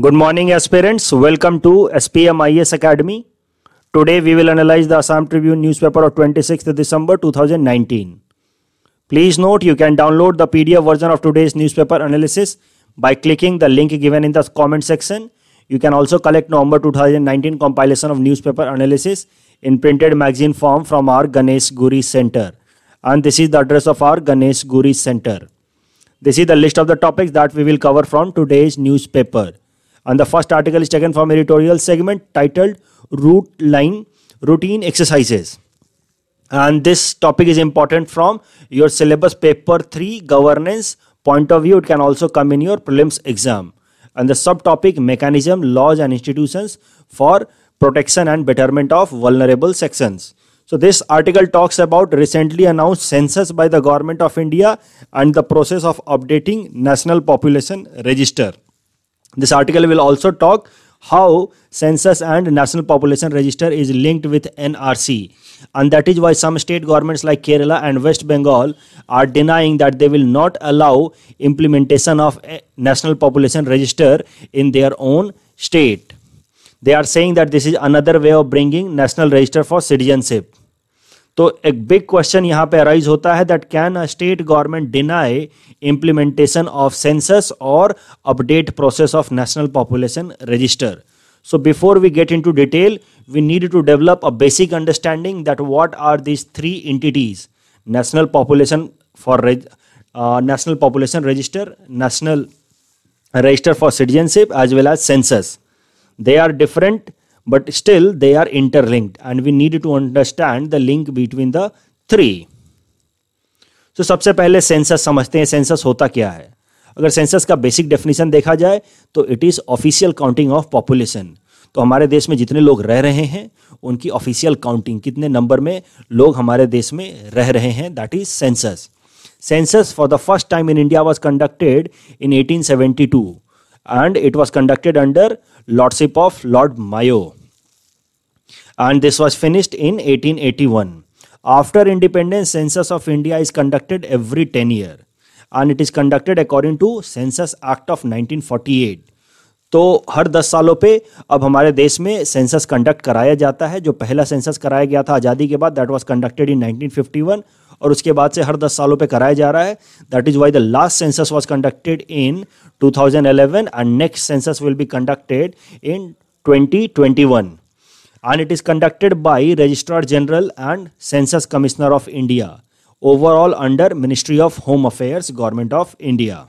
Good morning, aspirants. Welcome to SPM IS Academy. Today, we will analyze the Assam Tribune newspaper of 26th December 2019. Please note you can download the PDF version of today's newspaper analysis by clicking the link given in the comment section. You can also collect November 2019 compilation of newspaper analysis in printed magazine form from our Ganesh Guri Center. And this is the address of our Ganesh Guri Center. This is the list of the topics that we will cover from today's newspaper. And the first article is taken from editorial segment titled Route Line Routine Exercises. And this topic is important from your syllabus paper 3 governance point of view. It can also come in your prelims exam. And the subtopic mechanism, laws and institutions for protection and betterment of vulnerable sections. So this article talks about recently announced census by the government of India and the process of updating national population register. This article will also talk how census and national population register is linked with NRC and that is why some state governments like Kerala and West Bengal are denying that they will not allow implementation of national population register in their own state. They are saying that this is another way of bringing national register for citizenship तो एक big question यहाँ पे arise होता है that can a state government deny implementation of census और update process of national population register so before we get into detail we need to develop a basic understanding that what are this three entities national population for national population register national register for citizenship as well as census they are different but still they are interlinked and we need to understand the link between the three. तो so, सबसे पहले census समझते हैं census होता क्या है? अगर census का बेसिक डेफिनेशन देखा जाए तो it is official counting of population तो हमारे देश में जितने लोग रह रहे हैं उनकी ऑफिशियल काउंटिंग कितने नंबर में लोग हमारे देश में रह रहे हैं that is census census for the first time in India was conducted in 1872 and it was conducted under lordship of Lord Mayo and this was finished in 1881. After independence, census of India is conducted every 10 year and it is conducted according to Census Act of 1948. तो हर 10 सालों पे अब हमारे देश में census conduct कराया जाता है जो पहला सेंसस कराया गया था आज़ादी के बाद दैट वाज कंडक्टेड इन 1951 और उसके बाद से हर 10 सालों पे कराया जा रहा है that is why the last census was conducted in 2011 and next census will be conducted in 2021 and it is conducted by Registrar General and Census Commissioner of India, overall under Ministry of Home Affairs, Government of India.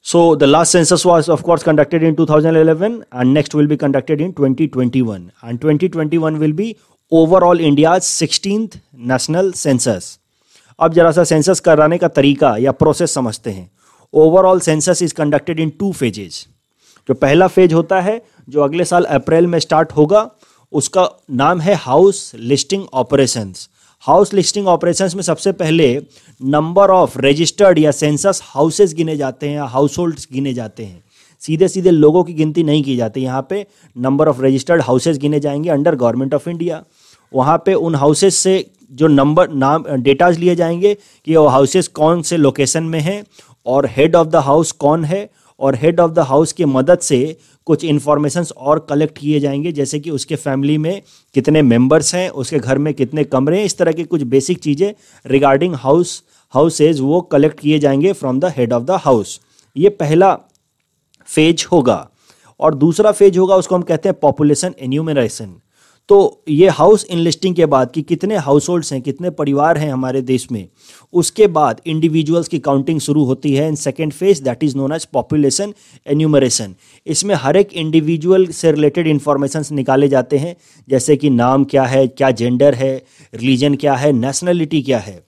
So the last census was of course conducted in 2011 and next will be conducted in 2021 and 2021 will be overall India's 16th national census. अब जरा सा census कराने का तरीका या process समझते हैं overall census is conducted in two phases जो पहला फ़ेज़ होता है, जो अगले साल अप्रैल में स्टार्ट होगा, उसका नाम है house listing operations house listing operations में सबसे पहले नंबर ऑफ़ रजिस्टर्ड या सेंसस हाउसेस गिने जाते हैं या हाउस होल्ड्स गिने जाते हैं। सीधे सीधे लोगों की गिनती नहीं की जाती। यहाँ पे नंबर ऑफ़ रजिस्टर्ड हाउसेस गिने जाएँगे अंडर गवर्नमेंट ऑफ़ इंडिया वहाँ पे उन हाउसेस से जो नंबर नाम डेटाज लिए जाएँगे कि वो हाउसेस कौन से लोकेशन में हैं और हेड ऑफ़ द हाउस कौन है और हेड ऑफ़ द हाउस की मदद से कुछ इन्फॉर्मेशंस और कलेक्ट किए जाएँगे, जैसे कि उसके फैमिली में कितने मेंबर्स हैं, उसके घर में कितने कमरे हैं, इस तरह की कुछ बेसिक चीज़ें रिगार्डिंग हाउस हाउसेज वो कलेक्ट किए जाएँगे from the head of the house ये पहला फ़ेज़ होगा। और दूसरा फ़ेज़ होगा, उसको हम कहते हैं पॉपुलेशन एन्यूमरेशन तो ये हाउस इनलिस्टिंग के बाद कि कितने हाउस होल्ड्स हैं, कितने परिवार हैं हमारे देश में, उसके बाद इंडिविजुअल्स की काउंटिंग शुरू होती है। In second phase that is known as population enumeration इसमें हर एक इंडिविजुअल से रिलेटेड इन्फॉर्मेशन निकाले जाते हैं, जैसे कि नाम क्या है, क्या जेंडर है रिलीजन क्या है नेशनलिटी क्या है।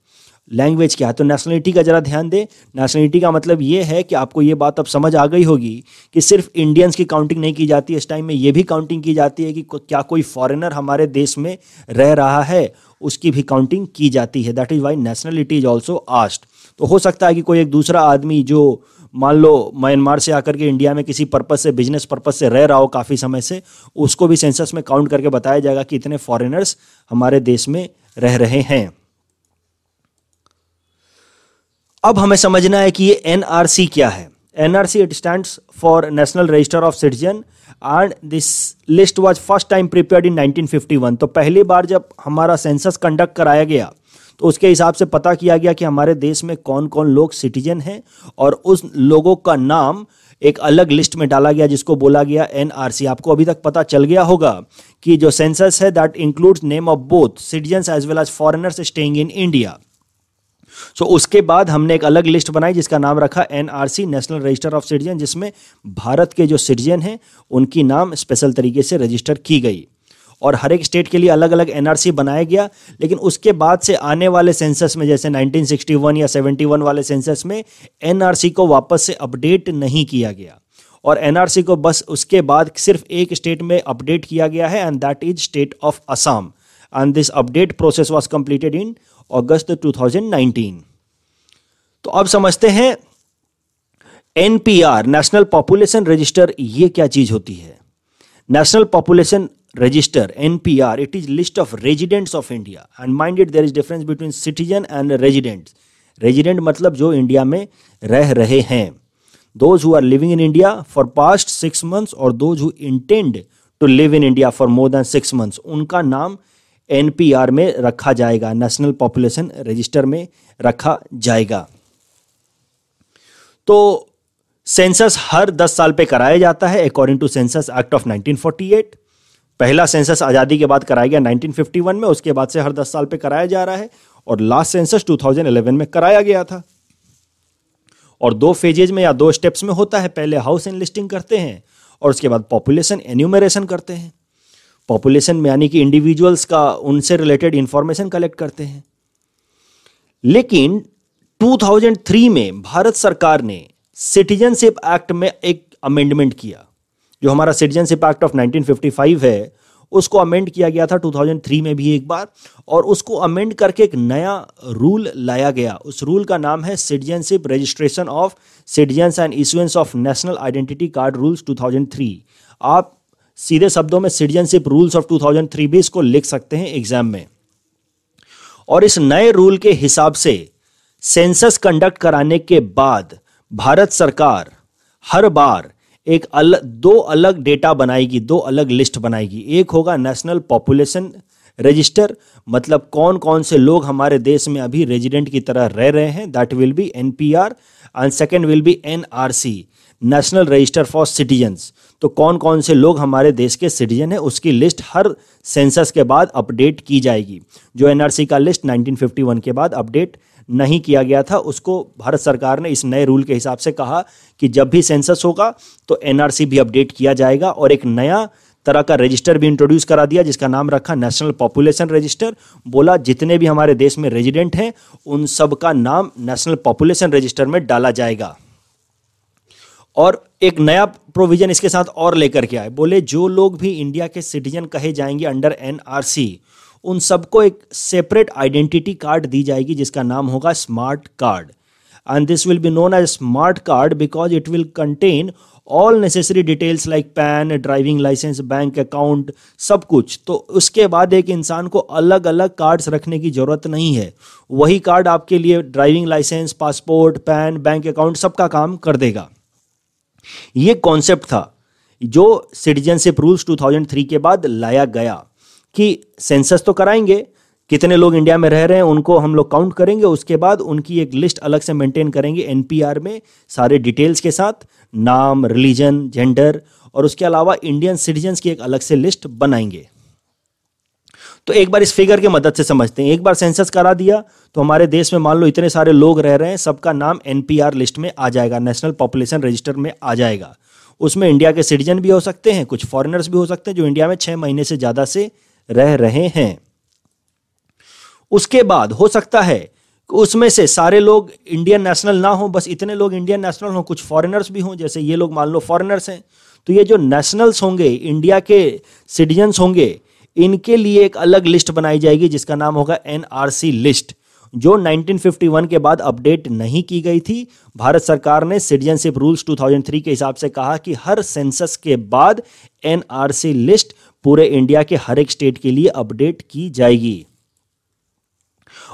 लैंग्वेज क्या है? तो नेशनलिटी का ज़रा ध्यान दें। नेशनलिटी का मतलब ये है कि आपको ये बात अब समझ आ गई होगी कि सिर्फ़ इंडियंस की काउंटिंग नहीं की जाती। इस टाइम में ये भी काउंटिंग की जाती है कि क्या कोई फॉरेनर हमारे देश में रह रहा है, उसकी भी काउंटिंग की जाती है। That is why nationality is also asked तो हो सकता है कि कोई एक दूसरा आदमी जो मान लो म्यांमार से आकर के इंडिया में किसी पर्पज़ से बिज़नेस पर्पज़ से रह रहा हो काफ़ी समय से, उसको भी सेंसस में काउंट करके बताया जाएगा कि इतने फॉरेनर्स हमारे देश में रह रहे हैं। अब हमें समझना है कि ये एनआरसी क्या है? NRC it stands for National Register of Citizen, and this list was first time prepared in 1951 तो पहली बार जब हमारा सेंसस कंडक्ट कराया गया तो उसके हिसाब से पता किया गया कि हमारे देश में कौन कौन लोग सिटीजन हैं, और उस लोगों का नाम एक अलग लिस्ट में डाला गया, जिसको बोला गया एनआरसी आपको अभी तक पता चल गया होगा कि जो सेंसस है that includes name of both citizen as well as foreigners staying in India so so, उसके बाद हमने एक अलग लिस्ट बनाई जिसका नाम रखा NRC national register of citizen जिसमें भारत के जो सिटीजन हैं उनकी नाम स्पेशल तरीके से रजिस्टर की गई। और हर एक स्टेट के लिए अलग अलग एनआरसी बनाया गया लेकिन उसके बाद से आने वाले सेंसस में जैसे 1961 या 71 वाले सेंसस में एनआरसी को वापस से अपडेट नहीं किया गया। और एनआरसी को बस उसके बाद सिर्फ़ एक स्टेट में अपडेट किया गया है and that is state of Assam and this update process was completed in August two thousand nineteen तो अब समझते हैं एनपीआर नेशनल पॉपुलेशन रजिस्टर ये क्या चीज़ होती है? National population register NPR it is list of residents of India and minded there is difference between citizen and residents resident मतलब जो इंडिया में रह रहे हैं। Those who are living in India for past six months और those who intend to live in India for more than six months उनका नाम NPR में रखा जाएगा, नेशनल पॉपुलेशन रजिस्टर में रखा जाएगा। तो सेंसस हर 10 साल पे कराया जाता है according to census act of 1948 पहला सेंसस आज़ादी के बाद कराया गया 1951 में, उसके बाद से हर 10 साल पे कराया जा रहा है, और लास्ट सेंसस 2011 में कराया गया था। और दो फेजेज में या दो स्टेप्स में होता है, पहले हाउस एनलिस्टिंग करते हैं, और उसके बाद पॉपुलेशन एन्यूमरेशन करते हैं। पॉपुलेशन में, यानी कि इंडिविजुअल्स का उनसे रिलेटेड इंफॉर्मेशन कलेक्ट करते हैं। लेकिन 2003 में भारत सरकार ने सिटीजनशिप एक्ट में एक अमेंडमेंट किया। जो हमारा सिटीजनशिप एक्ट ऑफ़ 1955 है, उसको अमेंड किया गया था 2003 में भी एक बार, और उसको अमेंड करके एक नया रूल लाया गया। उस रूल का नाम है citizenship registration of citizens and issuance of national identity card rules 2003 आप सीधे शब्दों में सिटीजनशिप रूल्स ऑफ़ 2003 भी इसको लिख सकते हैं एग्ज़ाम में। और इस नए रूल के हिसाब से सेंसस कंडक्ट कराने के बाद भारत सरकार हर बार एक अलग दो अलग डेटा बनाएगी, दो अलग लिस्ट बनाएगी। एक होगा नेशनल पॉपुलेशन रजिस्टर मतलब कौन कौन से लोग हमारे देश में अभी रेजिडेंट की तरह रह रहे हैं that will be NPR and second will be NRC national register for citizens तो कौन कौन से लोग हमारे देश के सिटीजन हैं, उसकी लिस्ट हर सेंसस के बाद अपडेट की जाएगी। जो एनआरसी का लिस्ट 1951 के बाद अपडेट नहीं किया गया था, उसको भारत सरकार ने इस नए रूल के हिसाब से कहा कि जब भी सेंसस होगा तो एनआरसी भी अपडेट किया जाएगा और एक नया तरह का रजिस्टर भी इंट्रोड्यूस करा दिया, जिसका नाम रखा नेशनल पॉपुलेशन रजिस्टर बोला, जितने भी हमारे देश में रेजिडेंट हैं, उन सब का नाम नेशनल पॉपुलेशन रजिस्टर में डाला जाएगा। और एक नया प्रोविज़न इसके साथ और लेकर के आए। बोले, जो लोग भी इंडिया के सिटीजन कहे जाएँगे अंडर एनआरसी उन सबको एक सेपरेट आइडेंटिटी कार्ड दी जाएगी, जिसका नाम होगा smart card and this will be known as smart card because it will contain all necessary details like PAN driving licence bank account सब कुछ. तो उसके बाद एक इंसान को अलग अलग कार्ड्स रखने की ज़रूरत नहीं है। वही कार्ड आपके लिए driving licence passport PAN bank account सबका काम कर देगा। ये कॉन्सेप्ट था, जो सिटीजनशिप रूल्स 2003 के बाद लाया गया कि सेंसस तो कराएँगे, कितने लोग इंडिया में रह रहे हैं, उनको हम लोग काउंट करेंगे, उसके बाद उनकी एक लिस्ट अलग से मेंटेन करेंगे एनपीआर में सारे डिटेल्स के साथ, नाम रिलीजन जेंडर और उसके अलावा इंडियन सिटीजन्स की एक अलग से लिस्ट बनाएँगे। तो एक बार इस फिगर की मदद से समझते हैं। एक बार सेंसस करा दिया तो हमारे देश में मान लो इतने सारे लोग रह रहे हैं, सबका नाम एनपीआर लिस्ट में आ जाएगा, नेशनल पॉपुलेशन रजिस्टर में आ जाएगा। उसमें इंडिया के सिटीजन भी हो सकते हैं, कुछ फॉरेनर्स भी हो सकते हैं, जो इंडिया में छह महीने से ज़्यादा से रह रहे हैं। उसके बाद हो सकता है उसमें से सारे लोग इंडियन नेशनल ना हो, बस इतने लोग इंडियन नेशनल हो, कुछ फॉरेनर्स भी हों, जैसे ये लोग मान लो फॉरेनर्स हैं। तो ये जो नेशनल्स होंगे, इंडिया के सिटीजन्स होंगे इनके लिए एक अलग लिस्ट बनाई जाएगी, जिसका नाम होगा एनआरसी लिस्ट जो 1951 के बाद अपडेट नहीं की गई थी। भारत सरकार ने सिटीजनशिप रूल्स 2003 के हिसाब से कहा कि हर सेंसस के बाद एनआरसी लिस्ट पूरे इंडिया के हर एक स्टेट के लिए अपडेट की जाएगी।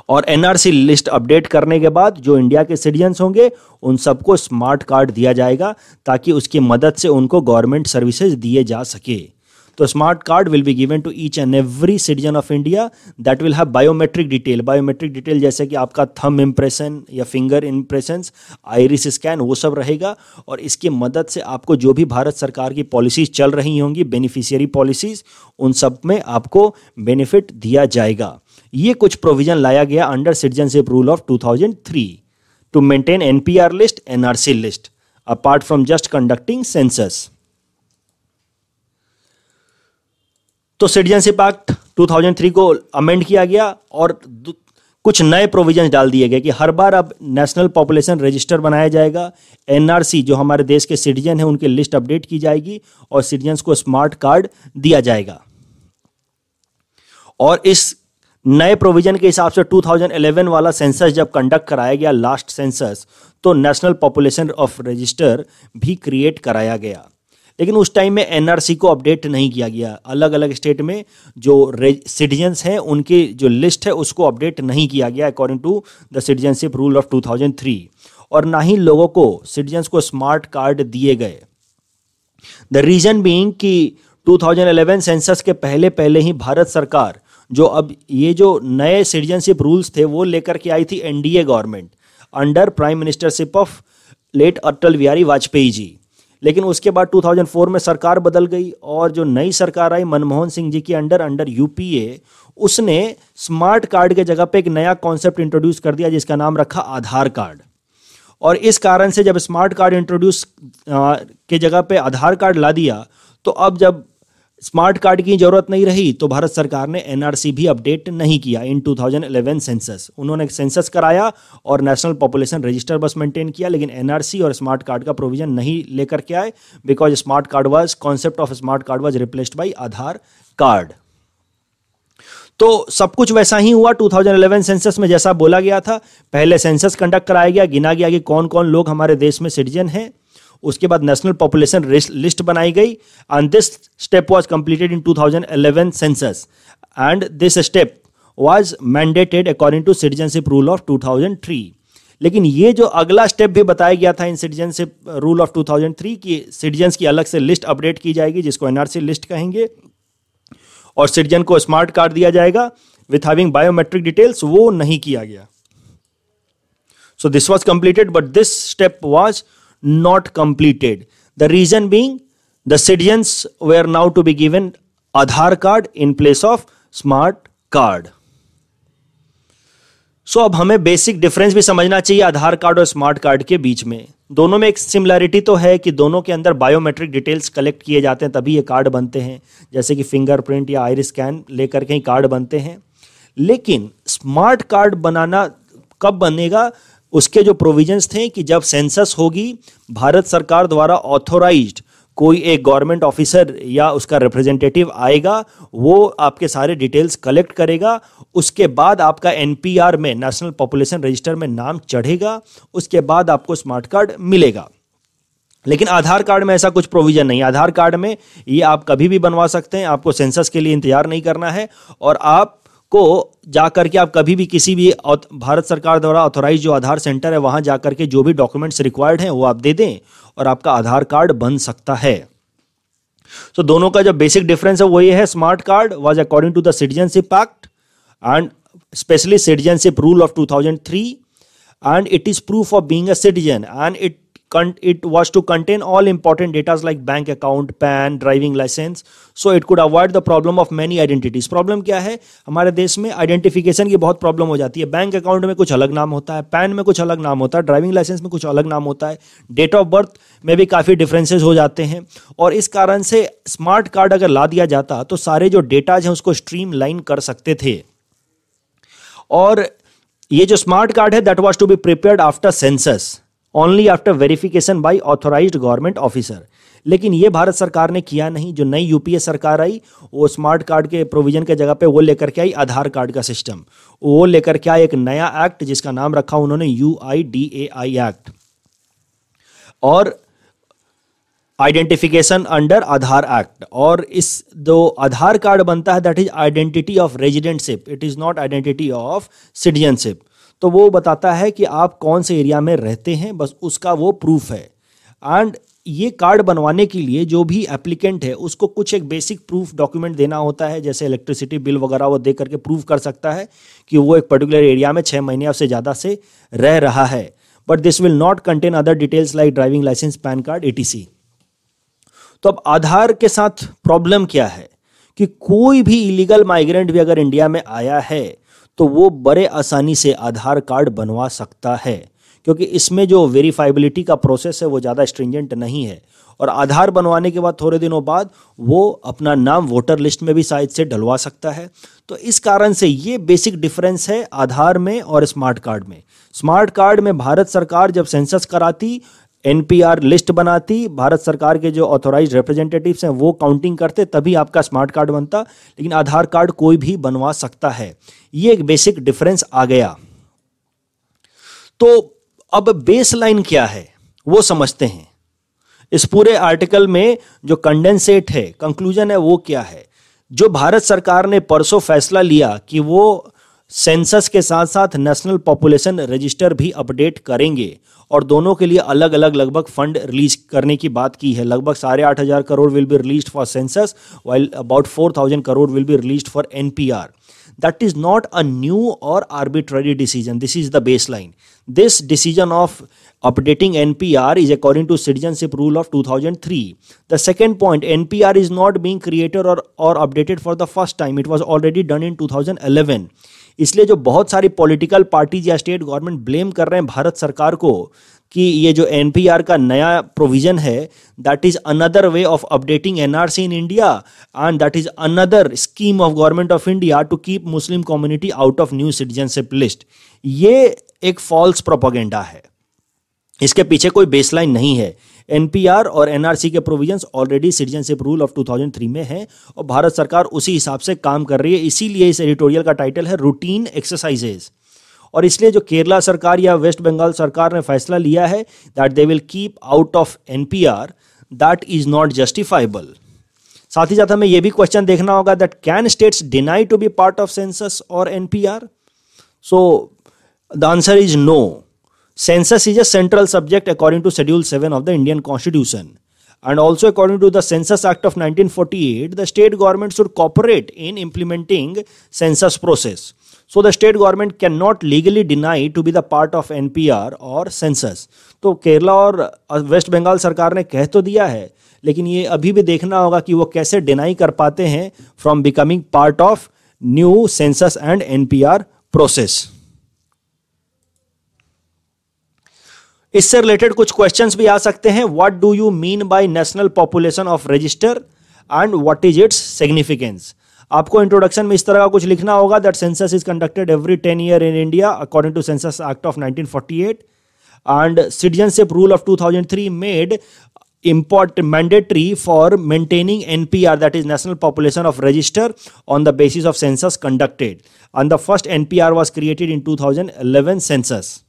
और एनआरसी लिस्ट अपडेट करने के बाद जो इंडिया के सिटीजन्स होंगे, उन सबको स्मार्ट कार्ड दिया जाएगा, ताकि उसकी मदद से उनको गवर्नमेंट सर्विसेज़ दिए जा सके। तो smart card will be given to each and every citizen of India that will have biometric detail biometric detail जैसे कि आपका थम इम्प्रेशन या फिंगर इम्प्रेशन आइरिस स्कैन वो सब रहेगा और इसकी मदद से आपको जो भी भारत सरकार की पॉलिसीज़ चल रही होंगी बेनिफिशियरी पॉलिसीज़ उन सब में आपको बेनिफिट दिया जाएगा। ये कुछ प्रोविज़न लाया गया under citizenship rule of 2003 to maintain NPR list NRC list apart from just conducting census तो सिटीजनशिप एक्ट 2003 को अमेंड किया गया और कुछ नए प्रोविज़न डाल दिए गए कि हर बार अब नेशनल पॉपुलेशन रजिस्टर बनाया जाएगा। एनआरसी जो हमारे देश के सिटीजन हैं, उनकी लिस्ट अपडेट की जाएगी और सिटीजन्स को स्मार्ट कार्ड दिया जाएगा। और इस नए प्रोविज़न के हिसाब से 2011 वाला सेंसस जब कंडक्ट कराया गया लास्ट सेंसस तो नेशनल पॉपुलेशन ऑफ़ रजिस्टर भी क्रिएट कराया गया। लेकिन उस टाइम में एनआरसी को अपडेट नहीं किया गया। अलग अलग स्टेट में जो सिटीजन्स हैं, उनकी जो लिस्ट है, उसको अपडेट नहीं किया गया according to the citizenship rule of 2003 और ना ही लोगों को सिटीजन्स को स्मार्ट कार्ड दिए गए। द रीजन बीइंग कि 2011 सेंसस के पहले पहले ही भारत सरकार जो अब ये जो नए सिटीजनशिप रूल्स थे, वो लेकर के आई थी NDA government under prime ministership of late Atal Bihari Vajpayee ji. लेकिन उसके बाद 2004 में सरकार बदल गई और जो नई सरकार आई, मनमोहन सिंह जी की अंडर अंडर यूपीए उसने स्मार्ट कार्ड के जगह पे एक नया कॉन्सेप्ट इंट्रोड्यूस कर दिया जिसका नाम रखा आधार कार्ड और इस कारण से जब स्मार्ट कार्ड इंट्रोड्यूस के जगह पे आधार कार्ड ला दिया तो अब जब स्मार्ट कार्ड की ज़रूरत नहीं रही तो भारत सरकार ने एनआरसी भी अपडेट नहीं किया इन 2011 सेंसस उन्होंने सेंसस कराया और नेशनल पॉपुलेशन रजिस्टर बस मेंटेन किया, लेकिन एनआरसी और स्मार्ट कार्ड का प्रोविज़न नहीं लेकर के आए because smart card was concept of smart card was replaced by Aadhaar card तो सब कुछ वैसा ही हुआ 2011 सेंसस में जैसा बोला गया था, पहले सेंसस कंडक्ट कराया गया, गिना गया कि कौन कौन लोग हमारे देश में सिटीजन हैं। उसके बाद नेशनल पॉपुलेशन लिस्ट बनाई गई and this step was completed in 2011 census and this step was mandated according to citizenship rule of 2003 लेकिन ये जो अगला स्टेप भी बताया गया था इन सिटीजनशिप रूल ऑफ़ 2003 की सिटीजन्स की अलग से लिस्ट अपडेट की जाएगी, जिसको एनआरसी लिस्ट कहेंगे, और सिटीजन को स्मार्ट कार्ड दिया जाएगा विथ हैविंग बायोमेट्रिक डिटेल्स वो नहीं किया गया। So this was completed but this step was not completed. The reason being the citizens were now to be given Aadhaar card in place of smart card. So so, अब हमें basic difference भी समझना चाहिए Aadhaar card और smart card के बीच में दोनों में एक सिमिलैरिटी तो है कि दोनों के अंदर बायोमेट्रिक डिटेल्स कलेक्ट किए जाते हैं तभी ये कार्ड बनते हैं जैसे कि फिंगरप्रिंट या आइरिस स्कैन लेकर के ही कार्ड बनते हैं लेकिन स्मार्ट कार्ड बनाना कब बनेगा उसके जो प्रोविजंस थे कि जब सेंसस होगी, भारत सरकार द्वारा ऑथोराइज्ड कोई एक गवर्नमेंट ऑफिसर या उसका रिप्रेजेंटेटिव आएगा, वो आपके सारे डिटेल्स कलेक्ट करेगा, उसके बाद आपका एनपीआर में नेशनल पॉपुलेशन रजिस्टर में नाम चढ़ेगा, उसके बाद आपको स्मार्ट कार्ड मिलेगा। लेकिन आधार कार्ड में ऐसा कुछ प्रोविज़न नहीं आधार कार्ड में ये आप कभी भी बनवा सकते हैं, आपको सेंसस के लिए इंतज़ार नहीं करना है, और आप को जाकर के आप कभी भी किसी भी भारत सरकार द्वारा ऑथोराइज जो आधार सेंटर है वहाँ जाकर के जो भी डॉक्यूमेंट्स रिक्वायर्ड हैं वो आप दे दें और आपका आधार कार्ड बन सकता है। तो so, दोनों का जो बेसिक डिफरेंस है वो ये है smart card was according to the citizenship act and specially citizenship rule of 2003 and it is proof of being a citizen and it it was to contain all important data like bank account, pan, driving license. So it could avoid the problem of many identities. Problem क्या है? हमारे देश में identification की बहुत problem हो जाती है. बैंक अकाउंट में कुछ अलग नाम होता है. पैन में कुछ अलग नाम होता है. ड्राइविंग लाइसेंस में कुछ अलग नाम होता है. डेट ऑफ़ बर्थ में भी काफ़ी डिफरेंसेस हो जाते हैं. और इस कारण से स्मार्ट कार्ड अगर ला दिया जाता तो सारे जो डेटाज हैं उसको स्ट्रीम लाइन कर सकते थे. और ये जो स्मार्ट कार्ड है that was to be prepared after census only after verification by authorise government officer लेकिन ये भारत सरकार ने किया नहीं, जो नई यूपीए सरकार आई, वो स्मार्ट कार्ड के प्रोविज़न के जगह पे वो लेकर के आई आधार कार्ड का सिस्टम वो लेकर के आई एक नया एक्ट जिसका नाम रखा उन्होंने U I D A I act और आइडेंटिफिकेशन अंडर आधार एक्ट और इस जो आधार कार्ड बनता है that is identity of residentship it is not identity of citizenship तो वो बताता है कि आप कौन से एरिया में रहते हैं, बस उसका वो प्रूफ है। एंड ये कार्ड बनवाने के लिए जो भी एप्लीकेंट है, उसको कुछ एक बेसिक प्रूफ डॉक्यूमेंट देना होता है, जैसे इलेक्ट्रिसिटी बिल वगैरह वो दे करके प्रूफ कर सकता है कि वो एक पर्टिकुलर एरिया में छः महीने से ज़्यादा से रह रहा है। But this will not contain other details like driving licence PAN card etc तो अब आधार के साथ प्रॉब्लम क्या है? कि कोई भी इलीगल माइग्रेंट भी अगर इंडिया में आया है तो वो बड़े आसानी से आधार कार्ड बनवा सकता है। क्योंकि इसमें जो वेरीफाइबिलिटी का प्रोसेस है, वो ज़्यादा स्ट्रिंजेंट नहीं है। और आधार बनवाने के बाद थोड़े दिनों बाद वो अपना नाम वोटर लिस्ट में भी शायद से डलवा सकता है। तो इस कारण से ये बेसिक डिफरेंस है आधार में और स्मार्ट कार्ड में। स्मार्ट कार्ड में भारत सरकार जब सेंसस कराती एनपीआर लिस्ट बनाती, भारत सरकार के जो ऑथोराइज रिप्रेजेंटेटिव्स हैं, वो काउंटिंग करते, तभी आपका स्मार्ट कार्ड बनता, लेकिन आधार कार्ड कोई भी बनवा सकता है। ये एक बेसिक डिफरेंस आ गया। तो अब बेस लाइन क्या है? वो समझते हैं। इस पूरे आर्टिकल में जो कंडेंसेट है कंक्लूजन है, वो क्या है? जो भारत सरकार ने परसों फैसला लिया कि वो सेंसस के साथ साथ नेशनल पॉपुलेशन रजिस्टर भी अपडेट करेंगे। और दोनों के लिए अलग अलग लगभग फंड रिलीज़ करने की बात की है। लगभग साढ़े आठ हज़ार crore will be release for census while about four thousand crore will be release for NPR that is not a new और arbitrary decision this is the base line this decision of updating N P R is according to citizenship rule of two thousand three the second point N P R is not being created और updated for the first time it was already done in two thousand eleven इसलिए जो बहुत सारी political parties या state government blame कर रहे हैं भारत सरकार को कि ये जो एनपीआर का नया प्रोविज़न है that is another way of updating NRC in India and that is another scheme of government of India to keep Muslim community out of new citizenship list ये एक फॉल्स प्रोपोगेंडा है। इसके पीछे कोई baseline नहीं है। NPR और NRC के provisions already citizenship rule of 2003 में है और भारत सरकार उसी हिसाब से काम कर रही है। इसीलिए इस एडिटोरियल का टाइटल है रूटीन एक्सरसाइजेज और इसलिए जो केरला सरकार या वेस्ट बंगाल सरकार ने फैसला लिया है that they will keep out of NPR that is not justifiable साथ ही साथ हमें यह भी क्वेश्चन देखना होगा that can states deny to be part of census और NPR so the answer is no Census is a central subject according to Schedule 7 of the Indian Constitution. And also according to the Census Act of 1948, the state government should cooperate in implementing census process. So the state government cannot legally deny to be the part of NPR or census. तो केरला और waste Bengal सरकार ने कह तो दिया है लेकिन ये अभी भी देखना होगा कि वो कैसे डिनाई कर पाते हैं from becoming part of new census and NPR process इससे रिलेटेड कुछ क्वेश्चन भी आ सकते हैं। What do you mean by national population of register and what is its significance आपको इंट्रोडक्शन में इस तरह का कुछ लिखना होगा that census is conducted every ten year in India according to census act of 1948 and citizenship rule of 2003 made important mandatory for maintaining NPR that is national population of register, on the basis of census conducted. And the first NPR was created in 2011 census.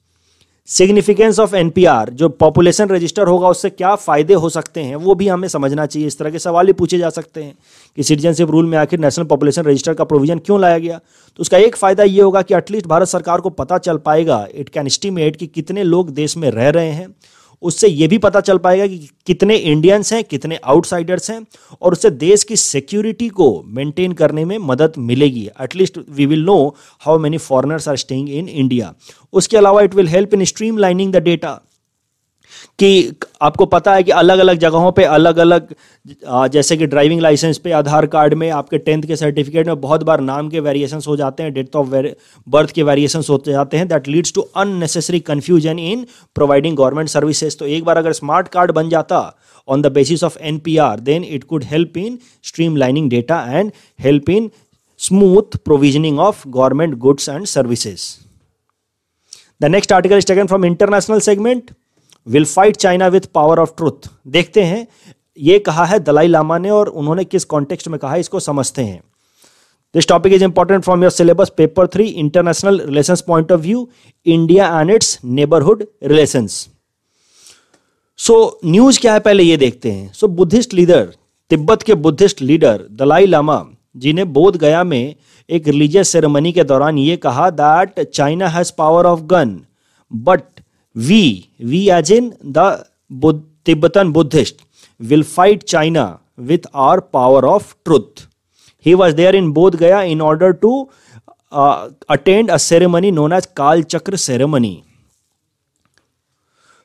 Significance of NPR, जो population register होगा, उससे क्या फ़ायदे हो सकते हैं? वो भी हमें समझना चाहिए। इस तरह के सवाल भी पूछे जा सकते हैं कि सिटीजनशिप रूल में आखिर नेशनल पॉपुलेशन रजिस्टर का प्रोविज़न क्यों लाया गया? तो उसका एक फ़ायदा ये होगा कि एटलीस्ट भारत सरकार को पता चल पाएगा इट कैन एस्टिमेट कि कितने लोग देश में रह रहे हैं। उससे यह भी पता चल पाएगा कि कितने इंडियंस हैं, कितने आउटसाइडर्स हैं और उससे देश की सिक्योरिटी को मेंटेन करने में मदद मिलेगी। At least we will know how many foreigners are staying in India उसके अलावा it will help in streamlining the data कि आपको पता है कि अलग अलग जगहों पे अलग अलग जैसे कि ड्राइविंग लाइसेंस पे, आधार कार्ड में आपके टेंथ के सर्टिफिकेट में बहुत बार नाम के वेरिएशन हो जाते हैं डेट ऑफ़ बर्थ के वेरिएशन हो जाते हैं that leads to unnecessary confusion in providing government services तो एक बार अगर स्मार्ट कार्ड बन जाता on the basis of N P R then it could help in streamlining data and help in smooth provisioning of government goods and services the next article is taken from international segment will fight China with power of truth. देखते हैं, ये कहा है दलाई लामा ने और उन्होंने किस context में कहा इसको समझते हैं। This topic is important from your syllabus paper three international relation point of view India and its neighbourhood relations so news क्या है, पहले ये देखते हैं। सो बुद्धिस्ट लीडर तिब्बत के बुद्धिस्ट लीडर दलाई लामा, जिन्हें बोध गया में एक रिलीजियस सेरेमनी के दौरान ये कहा that China has power of gun but we we as in the Tibetan Buddhist will fight China with our power of truth he was there in Bodh Gaya in order to attend a ceremony known as Kalachakra ceremony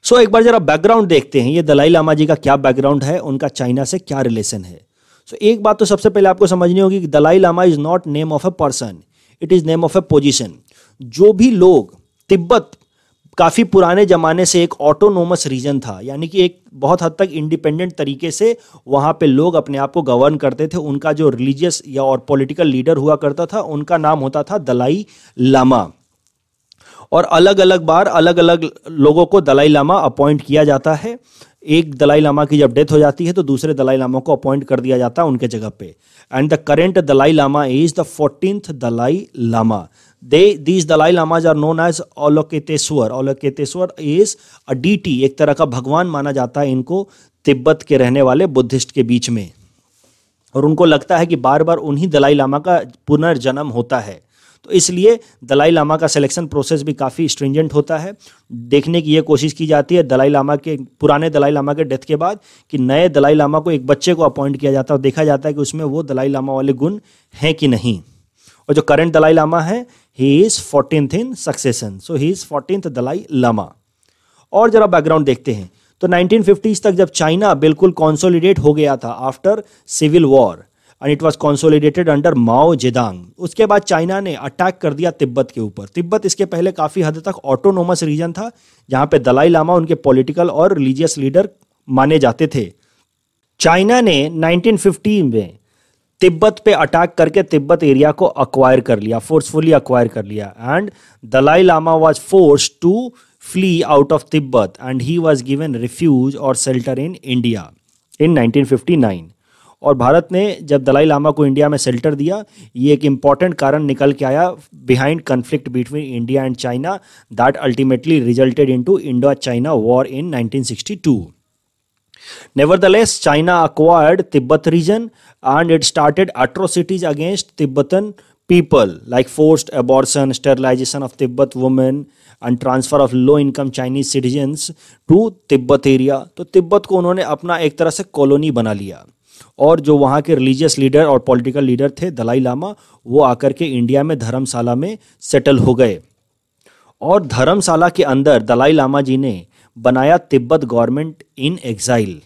सो एक बार जरा background देखते हैं। ये दलाई लामा जी का क्या background है? उनका चाइना से क्या रिलेशन है? सो so, एक बात तो सबसे पहले आपको समझनी होगी कि Dalai Lama is not name of a person it is name of a position जो भी लोग तिब्बत काफ़ी पुराने ज़माने से एक ऑटोनोमस रीजन था, यानी कि एक बहुत हद तक इंडिपेंडेंट तरीके से वहाँ पे लोग अपने आप को गवर्न करते थे। उनका जो रिलीजियस या और पॉलिटिकल लीडर हुआ करता था, उनका नाम होता था दलाई लामा। और अलग अलग बार अलग अलग लोगों को दलाई लामा अपॉइंट किया जाता है। एक दलाई लामा की जब डेथ हो जाती है तो दूसरे दलाई लामा को अपॉइंट कर दिया जाता है उनके जगह पे। And the current Dalai Lama is the fourteenth Dalai Lama. They these Dalai Lamas are known as Avalokiteshvara Avalokiteshvara is a deity एक तरह का भगवान माना जाता है इनको तिब्बत के रहने वाले बुद्धिस्ट के बीच में। और उनको लगता है कि बार बार उन्हीं दलाई लामा का पुनर्जन्म होता है। तो इसलिए दलाई लामा का सिलेक्शन प्रोसेस भी काफ़ी स्ट्रिंजेंट होता है। देखने की ये कोशिश की जाती है दलाई लामा के, पुराने दलाई लामा के डेथ के बाद कि नए दलाई लामा को एक बच्चे को अपॉइंट किया जाता है और देखा जाता है कि उसमें वो दलाई लामा वाले गुण हैं कि नहीं। और जो करंट दलाई लामा है he is fourteenth in succession so he is fourteenth Dalai Lama. और जरा बैकग्राउंड देखते हैं। तो 1950s तक जब चाइना बिल्कुल कॉन्सोलिडेट हो गया था after civil war and it was consolidated under Mao Zedong उसके बाद चाइना ने अटैक कर दिया तिब्बत के ऊपर। तिब्बत इसके पहले काफ़ी हद तक ऑटोनोमस रीजन था, जहाँ पे दलाई लामा उनके पॉलिटिकल और रिलीजियस लीडर माने जाते थे। चाइना ने 1950 में तिब्बत पे अटैक करके तिब्बत एरिया को अक्वायर कर लिया फोर्सफुली अक्वायर कर लिया। And Dalai Lama was force to flee out of Tibet and he was given refuge और शेल्टर इन इंडिया इन 1959 और भारत ने जब दलाई लामा को इंडिया में शेल्टर दिया, ये एक इंपॉर्टेंट कारण निकल के आया behind conflict between India and China that ultimately resulted into Indo China war in 1962 Nevertheless, China acquired Tibet region and it started atrocities against Tibetan people like forced abortion, sterilization of Tibet women and transfer of low income Chinese citizens to Tibet area. तो Tibet को उन्होंने अपना एक तरह से colony बना लिया और जो वहाँ के रिलीजियस लीडर और पॉलिटिकल लीडर थे दलाई लामा वो आकर के इंडिया में धर्मशाला में सेटल हो गए और धर्मशाला के अंदर दलाई लामा जी ने बनाया तिब्बत गवर्नमेंट इन एग्जाइल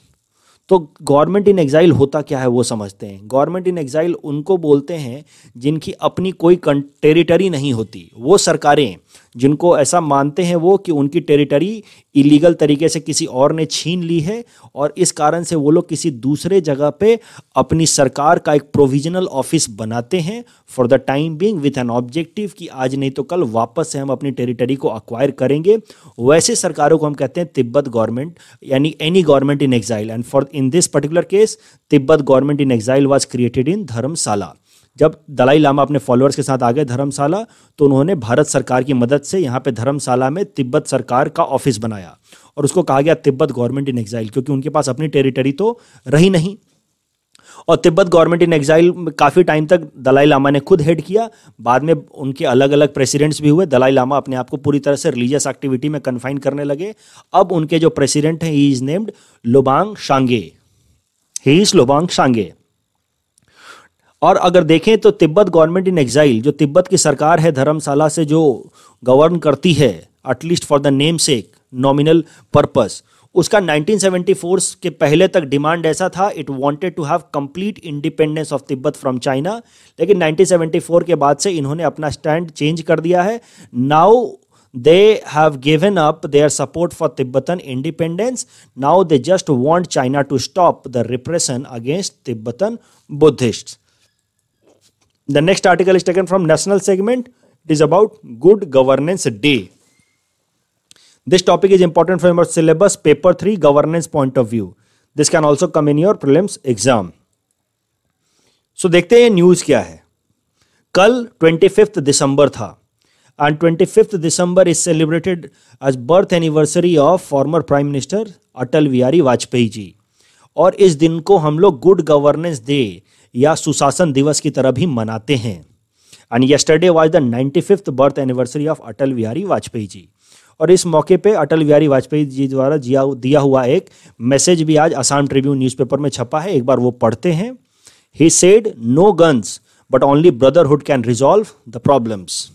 तो गवर्नमेंट इन एग्जाइल होता क्या है वो समझते हैं। गवर्नमेंट इन एग्जाइल उनको बोलते हैं जिनकी अपनी कोई टेरिटरी नहीं होती। वो सरकारें जिनको ऐसा मानते हैं वो कि उनकी टेरिटरी इलीगल तरीके से किसी और ने छीन ली है और इस कारण से वो लोग किसी दूसरे जगह पे अपनी सरकार का एक प्रोविजनल ऑफ़िस बनाते हैं for the time being with an objective कि आज नहीं तो कल वापस से हम अपनी टेरिटरी को अक्वायर करेंगे। वैसे सरकारों को हम कहते हैं तिब्बत गवर्नमेंट यानी any government in exile and for in this particular case Tibet government in exile was created in Dharamshala. जब दलाई लामा अपने फॉलोअर्स के साथ आ गए धर्मशाला तो उन्होंने भारत सरकार की मदद से यहाँ पे धर्मशाला में तिब्बत सरकार का ऑफ़िस बनाया। और उसको कहा गया तिब्बत गवर्नमेंट इन एग्जाइल क्योंकि उनके पास अपनी टेरिटरी तो रही नहीं। और तिब्बत गवर्नमेंट इन एग्जाइल काफ़ी टाइम तक दलाई लामा ने खुद हेड किया। बाद में उनके अलग अलग प्रेसिडेंट्स भी हुए। दलाई लामा अपने आप को पूरी तरह से रिलीजियस एक्टिविटी में कन्फाइन करने लगे। अब उनके जो प्रेसिडेंट हैं he is named Lobsang Sangay he is Lobsang Sangay और अगर देखें तो तिब्बत गवर्नमेंट इन एग्जाइल जो तिब्बत की सरकार है धर्मशाला से जो गवर्न करती है at least for the namesake nominal purpose उसका 1974 के पहले तक डिमांड ऐसा था it wanted to have complete independence of Tibet from China लेकिन 1974 के बाद से इन्होंने अपना स्टैंड चेंज कर दिया है। Now they have given up their support for Tibetan independence now they just want China to stop the repression against Tibetan Buddhist the next article is taken from national segment it is about good governance day this topic is important for your syllabus paper three governance point of view this can also come in your prelims exam so देखते हैं news क्या है। कल twenty fifth December था। And twenty fifth December is celebrated as birth anniversary of former prime minister Atal Bihari Vajpayee ji और इस दिन को हम लोग गुड गवर्नेंस डे या सुशासन दिवस की तरह भी मनाते हैं। And yesterday was the ninety fifth birth anniversary of Atal Bihari Vajpayee ji और इस मौके पे अटल बिहारी वाजपेयी जी द्वारा दिया हुआ एक मैसेज भी आज आसाम ट्रिब्यून न्यूज़पेपर में छपा है। एक बार वो पढ़ते हैं। He said no guns but only brotherhood can resolve the problems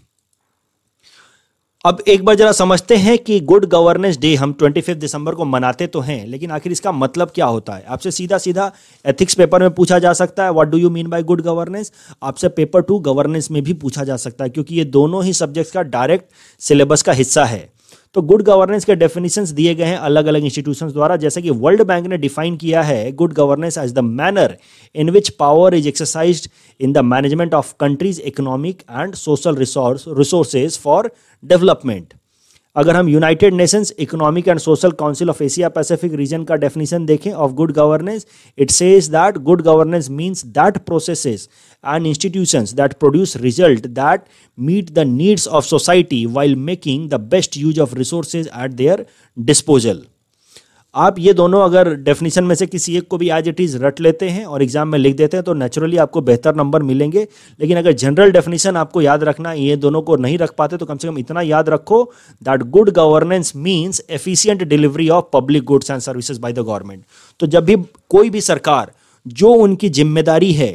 अब एक बार जरा समझते हैं कि गुड गवर्नेंस डे हम ट्वेंटी दिसंबर को मनाते तो हैं, लेकिन आखिर इसका मतलब क्या होता है? आपसे सीधा सीधा एथिक्स पेपर में पूछा जा सकता है what do you mean by good governance आपसे पेपर टू गवर्नेंस में भी पूछा जा सकता है, क्योंकि ये दोनों ही सब्जेक्ट्स का डायरेक्ट सिलेबस का हिस्सा है। तो गुड गवर्नेंस के डेफिनेशन दिए गए हैं अलग अलग इंस्टीट्यूशन द्वारा। जैसे कि वर्ल्ड बैंक ने डिफाइन किया है good governance as the manner in which power is exercise in the management of country's economic and social resource resources for development अगर हम United Nations Economic and Social Council of Asia Pacific region का definition देखें of good governance it says that good governance means that processes and institutions that produce result that meet the needs of society while making the best use of resources at their disposal आप ये दोनों अगर definition में से किसी एक को भी आज इट इज़ रट लेते हैं और एग्ज़ाम में लिख देते हैं तो नेचुरली आपको बेहतर नंबर मिलेंगे। लेकिन अगर जनरल डेफिनेशन आपको याद रखना, ये दोनों को नहीं रख पाते तो कम से कम इतना याद रखो that good governance means efficient delivery of public goods and services by the government तो जब भी कोई भी सरकार, जो उनकी ज़िम्मेदारी है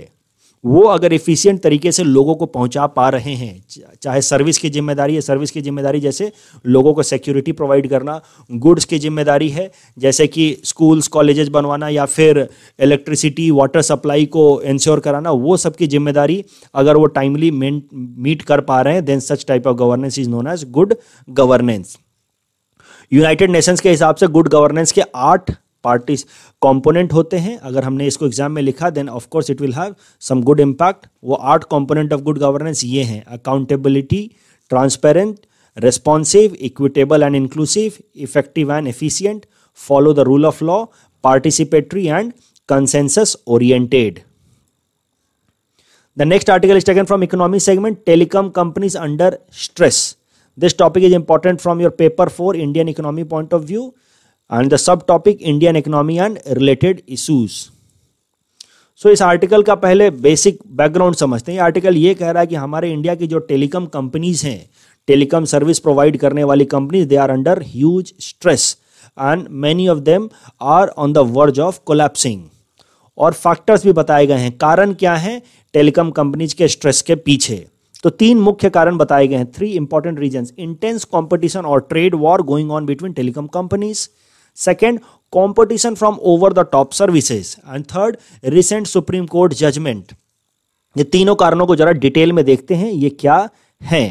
वो अगर इफ़िशियंट तरीके से लोगों को पहुँचा पा रहे हैं चाहे सर्विस की ज़िम्मेदारी है सर्विस की ज़िम्मेदारी जैसे लोगों को सिक्योरिटी प्रोवाइड करना गुड्स की ज़िम्मेदारी है, जैसे कि स्कूल्स कॉलेजेस बनवाना या फिर इलेक्ट्रिसिटी वाटर सप्लाई को इंश्योर कराना, वो सब की ज़िम्मेदारी अगर वो टाइमली मीट कर पा रहे हैं then such type of governance is known as good governance United Nations के हिसाब से गुड गवर्नेंस के आठ पार्टी कंपोनेंट होते हैं अगर हमने इसको एग्ज़ाम में लिखा then of course it will have some good impact वो आठ कंपोनेंट ऑफ़ गुड गवर्नेंस ये हैं accountability transparent responsive equitable and inclusive effective and efficient follow the rule of law participatory and consensus oriented The next article is taken from economy segment, telecom companies under stress. This topic is important from your paper 4 Indian economy point of view. The subtopic Indian economy and related issues so इस article का पहले basic background समझते हैं। Article ये कह रहा है कि हमारे इंडिया की जो टेलीकॉम कंपनीज़ हैं टेलीकॉम सर्विस प्रोवाइड करने वाली companies they are under huge stress and many of them are on the verge of collapsing और फैक्टर्स भी बताए गए हैं। कारण क्या है? टेलीकॉम कंपनीज़ के स्ट्रेस के पीछे। तो तीन मुख्य कारण बताए गए हैं। Three important reason intense competition और trade war going on between telecom companies Second, competition from over the top services. And third, recent Supreme Court judgment. ये तीनों कारणों को जरा डिटेल में देखते हैं ये क्या है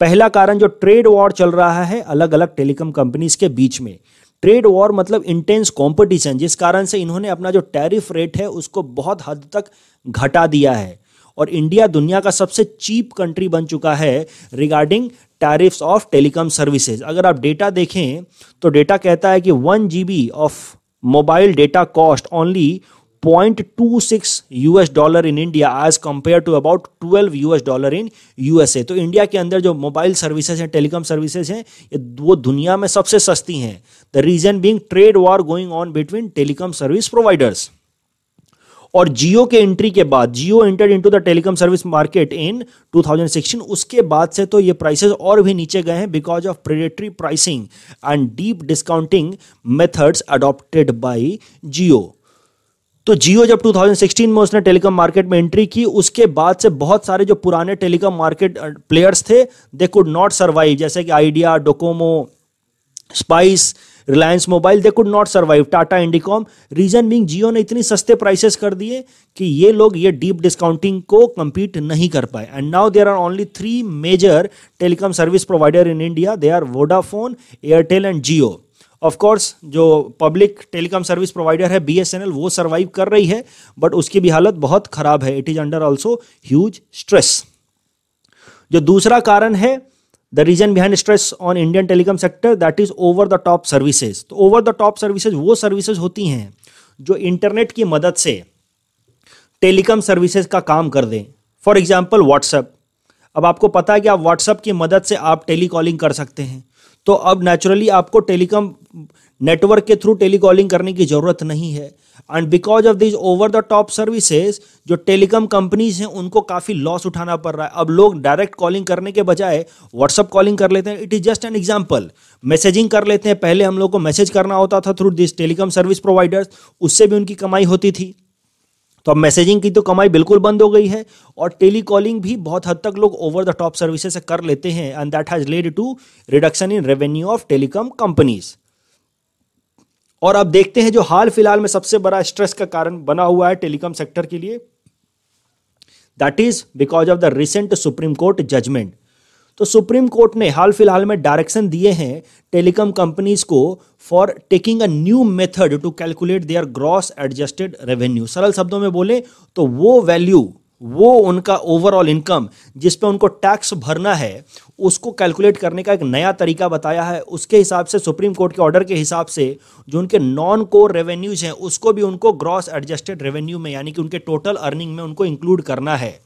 पहला कारण जो ट्रेड वॉर चल रहा है अलग अलग टेलीकॉम कंपनीज़ के बीच में ट्रेड वॉर मतलब इंटेंस कंपटीशन जिस कारण से इन्होंने अपना जो टैरिफ रेट है उसको बहुत हद तक घटा दिया है और इंडिया दुनिया का सबसे चीप कंट्री बन चुका है regarding tariffs of telecom services अगर आप डेटा देखें तो डेटा कहता है कि one G of mobile data cost only point two six US dollar in India as compare to about twelve US dollar in USA तो इंडिया के अंदर जो मोबाइल सर्विसेज़ हैं टेलीकॉम सर्विसेज़ हैं, ये वो दुनिया में सबसे सस्ती हैं। The reason being trade war going on between telecom service providers और जियो के एंट्री के बाद, Jio enter into the telecom service market in 2016 उसके बाद से तो ये प्राइसेस और भी नीचे गए हैं because of predatory pricing and deep discounting methods adopted by Jio. तो जियो जब 2016 में उसने टेलीकॉम मार्केट में एंट्री की, उसके बाद से बहुत सारे जो पुराने टेलीकॉम मार्केट प्लेयर्स थे दे कुड नॉट सर्वाइव जैसे कि Idea, Docomo, Spice Reliance mobile they could not survive Tata Indicom reason being Jio ने इतनी सस्ते प्राइसेस कर दिए कि ये लोग ये डीप डिस्काउंटिंग को compete नहीं कर पाए। And now there are only three major telecom service provider in India they are Vodafone Airtel and Jio of course जो पब्लिक टेलीकॉम सर्विस प्रोवाइडर है बीएसएनएल वो सर्वाइव कर रही है बट उसकी भी हालत बहुत खराब है। It is under also huge stress जो दूसरा कारण है the reason behind stress on Indian telecom sector that is over the top services तो ओवर द टॉप सर्विसेज़ वो सर्विसेज़ होती हैं जो इंटरनेट की मदद से टेलीकॉम सर्विसेज़ का काम कर दें। फॉर एग्ज़ाम्पल व्हाट्सएप अब आपको पता है कि आप व्हाट्सएप की मदद से आप टेलीकॉलिंग कर सकते हैं। तो अब नेचुरली आपको टेलीकॉम नेटवर्क के थ्रू टेलीकॉलिंग करने की ज़रूरत नहीं है। And because of this over the top services जो टेलीकॉम कंपनीज़ हैं, उनको काफ़ी लॉस उठाना पड़ रहा है। अब लोग डायरेक्ट कॉलिंग करने के बजाय व्हाट्सअप कॉलिंग कर लेते हैं। It is just an example messaging कर लेते हैं। पहले हम लोग को मैसेज करना होता था through this telecom service providers उससे भी उनकी कमाई होती थी। तो अब मैसेजिंग की तो कमाई बिल्कुल बंद हो गई है और टेलीकॉलिंग भी बहुत हद तक लोग ओवर द टॉप सर्विसेज़ से कर लेते हैं। And that has led to reduction in revenue of telecom companies और अब देखते हैं जो हाल फ़िलहाल में सबसे बड़ा स्ट्रेस का कारण बना हुआ है टेलीकॉम सेक्टर के लिए। That is because of the recent Supreme Court judgement तो सुप्रीम कोर्ट ने हाल फ़िलहाल में डायरेक्शन दिए हैं टेलीकॉम कंपनीज़ को for taking a new method to calculate their gross adjusted revenue सरल शब्दों में बोले तो वो वैल्यू वो उनका ओवरऑल इनकम जिस पे उनको टैक्स भरना है, उसको कैलकुलेट करने का एक नया तरीका बताया है। उसके हिसाब से, सुप्रीम कोर्ट के ऑर्डर के हिसाब से, जो उनके नॉन कोर रेवेन्यूज हैं, उसको भी उनको ग्रॉस एडजस्टेड रेवेन्यू में, यानी कि उनके टोटल अर्निंग में उनको इंक्लूड करना है।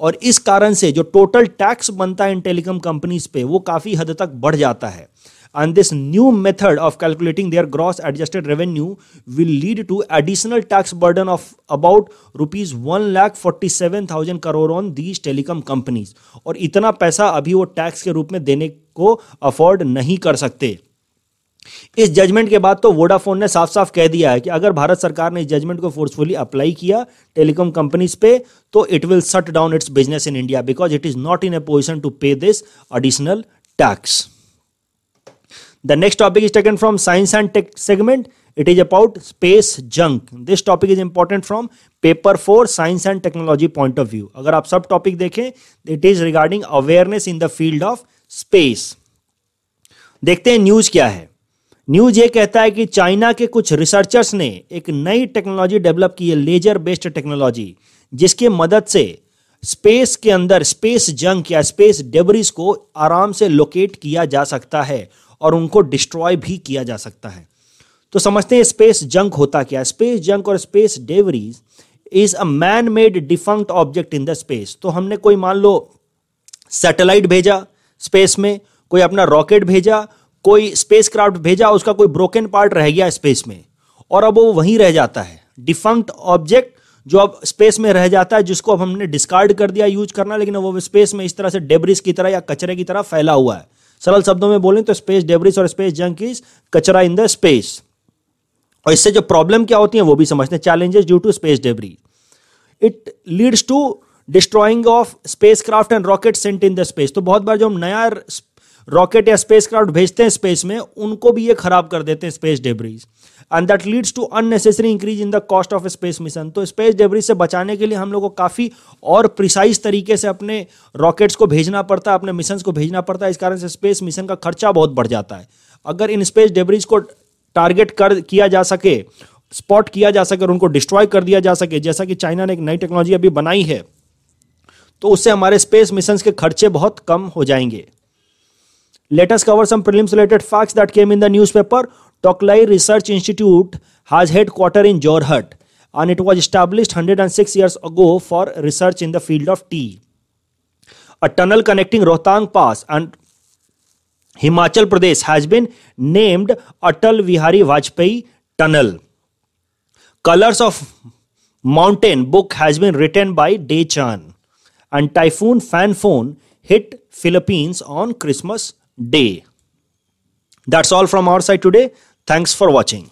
और इस कारण से जो टोटल टैक्स बनता है इन टेलीकॉम कंपनीज़ पे, वो काफ़ी हद तक बढ़ जाता है। And this new method of calculating their gross adjusted revenue will lead to additional tax burden of about rupees 1 lakh 47000 crore on these telecom companies. और इतना पैसा अभी वो टैक्स के रूप में देने को अफोर्ड नहीं कर सकते। इस जजमेंट के बाद तो वोडाफोन ने साफ़ साफ़ कह दिया है कि अगर भारत सरकार ने इस जजमेंट को फोर्सफुली अप्लाई किया टेलीकॉम कंपनीज़ पे तो it will shut down its business in India because it is not in a position to pay this additional tax the next topic is taken from science and tech segment it is about space junk this topic is important from paper four science and technology point of view अगर आप सब topic देखें it is regarding awareness in the field of space देखते हैं news क्या है। News ये कहता है कि चाइना के कुछ रिसर्चर्स ने एक नई टेक्नोलॉजी डेवलप की है लेजर बेस्ड टेक्नोलॉजी जिसकी मदद से स्पेस के अंदर स्पेस जंक या स्पेस डेबरिस को आराम से लोकेट किया जा सकता है। और उनको डिस्ट्रॉय भी किया जा सकता है। तो समझते हैं स्पेस जंक होता क्या स्पेस जंक और space debris is a man made defunct object in the space तो हमने कोई मान लो सैटेलाइट भेजा स्पेस में, कोई अपना रॉकेट भेजा, कोई स्पेस क्राफ्ट भेजा, उसका कोई ब्रोकन पार्ट रह गया स्पेस में। और अब वो वहीं रह जाता है। डिफंक्ट ऑब्जेक्ट जो अब स्पेस में रह जाता है, जिसको अब हमने डिस्कार्ड कर दिया यूज़ करना, लेकिन वो स्पेस में इस तरह से डेब्रिस की तरह या कचरे की तरह फैला हुआ है। सरल शब्दों में बोलें तो स्पेस डेब्रिस और स्पेस जंक इज़ कचरा इन द स्पेस और इससे जो प्रॉब्लम क्या होती है वो भी समझते हैं। Challenges due to space debris it leads to destroying of space craft and rocket sent in the space तो बहुत बार जो हम नया रॉकेट या स्पेस क्राफ्ट भेजते हैं स्पेस में, उनको भी ये खराब कर देते हैं space debris and that leads to unnecessary increase in the cost of space mission तो स्पेस डेबरीज से बचाने के लिए हम लोग को काफ़ी और प्रिसाइज तरीके से अपने रॉकेट्स को भेजना पड़ता है, अपने मिशन को भेजना पड़ता है। इस कारण से स्पेस मिशन का खर्चा बहुत बढ़ जाता है। अगर इन स्पेस डेबरीज को टारगेट कर किया जा सके स्पॉट किया जा सके और उनको डिस्ट्रॉय कर दिया जा सके, जैसा कि चाइना ने एक नई टेक्नोलॉजी अभी बनाई है तो उससे हमारे स्पेस मिशन के खर्चे बहुत कम हो जाएँगे। Let us cover some prelims related facts that came in the newspaper. Toklai Research Institute has headquarter in Jorhat and it was established 106 years ago for research in the field of tea. A tunnel connecting Rohtang Pass and Himachal Pradesh has been named Atal Vihari Vajpayee Tunnel. Colors of Mountain book has been written by Day Chan. And Typhoon Fanphone hit Philippines on Christmas day. That's all from our side today. Thanks for watching.